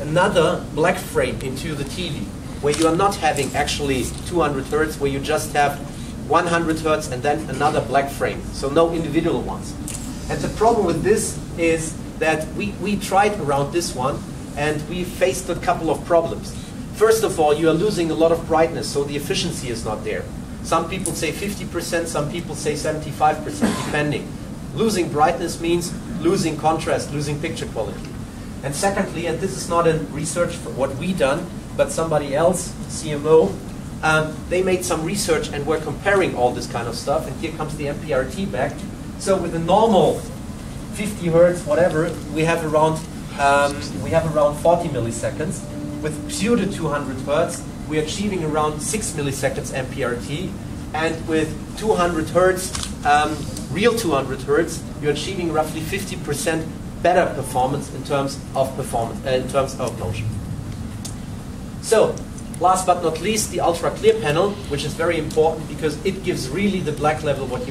another black frame into the TV, where you are not having actually 200 hertz, where you just have 100 hertz and then another black frame, so no individual ones. And the problem with this is that we, we tried around this one and we faced a couple of problems. First of all, you are losing a lot of brightness, so the efficiency is not there. Some people say 50%, some people say 75%, depending. Losing brightness means losing contrast, losing picture quality. And secondly, and this is not a research for what we done, but somebody else, CMO, um, they made some research and were comparing all this kind of stuff. And here comes the MPRT back. So with a normal 50 hertz, whatever, we have around um, we have around 40 milliseconds. With pseudo 200 hertz, we're achieving around 6 milliseconds MPRT. And with 200 hertz, um, real 200 hertz, you're achieving roughly 50% better performance in terms of performance, uh, in terms of motion. So, last but not least, the ultra clear panel, which is very important because it gives really the black level what you